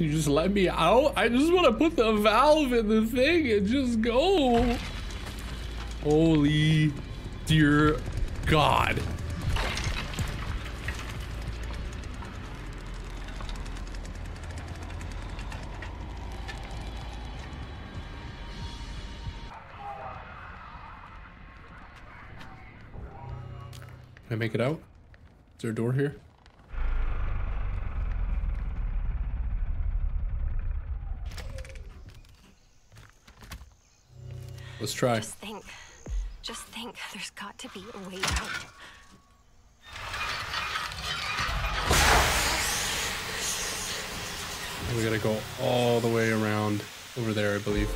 Can you just let me out? I just want to put the valve in the thing and just go. Holy dear God. Can I make it out? Is there a door here? Let's try. Just think. Just think. There's got to be a way out. We gotta go all the way around over there, I believe.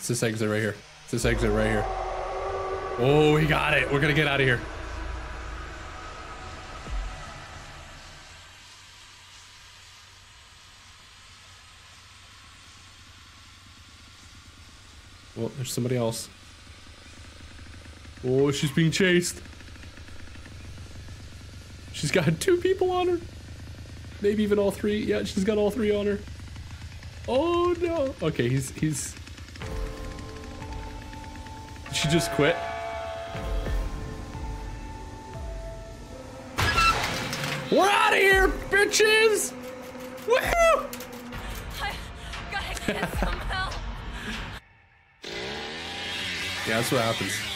It's this exit right here. It's this exit right here. Oh, we got it. We're gonna get out of here. Well, there's somebody else. Oh, she's being chased. She's got two people on her. Maybe even all three. Yeah, she's got all three on her. Oh no. Okay, he's he's she just quit. We're out of here, bitches! Woo! I gotta get some help. Yeah, that's what happens.